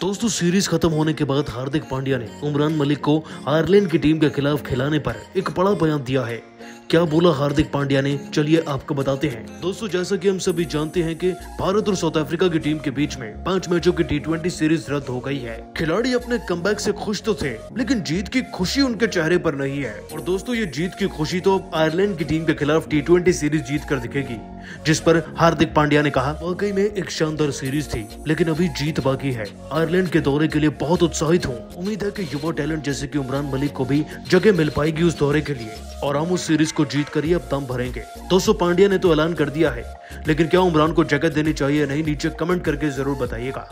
दोस्तों सीरीज़ खत्म होने के बाद हार्दिक पांड्या ने उमरान मलिक को आयरलैंड की टीम के खिलाफ खिलाने पर एक बड़ा बयान दिया है। क्या बोला हार्दिक पांड्या ने? चलिए आपको बताते हैं। दोस्तों, जैसा कि हम सभी जानते हैं कि भारत और साउथ अफ्रीका की टीम के बीच में पाँच मैचों की टी सीरीज़ रद्द हो गई है। खिलाड़ी अपने कम से खुश तो थे, लेकिन जीत की खुशी उनके चेहरे पर नहीं है। और दोस्तों, ये जीत की खुशी तो आयरलैंड की टीम के खिलाफ टी सीरीज़ जीत कर दिखेगी, जिस पर हार्दिक पांड्या ने कहा, वाकई में एक शानदार सीरीज़ थी, लेकिन अभी जीत बाकी है। आयरलैंड के दौरे के लिए बहुत उत्साहित हूँ। उम्मीद है की युवा टैलेंट जैसे की उमरान मलिक को भी जगह मिल पाएगी उस दौरे के लिए। और हम उस सीरीज़ को जीत कर ही अब दम भरेंगे। दोस्तों, पांड्या ने तो ऐलान कर दिया है, लेकिन क्या उमरान को जगह देनी चाहिए नहीं, नीचे कमेंट करके ज़रूर बताइएगा।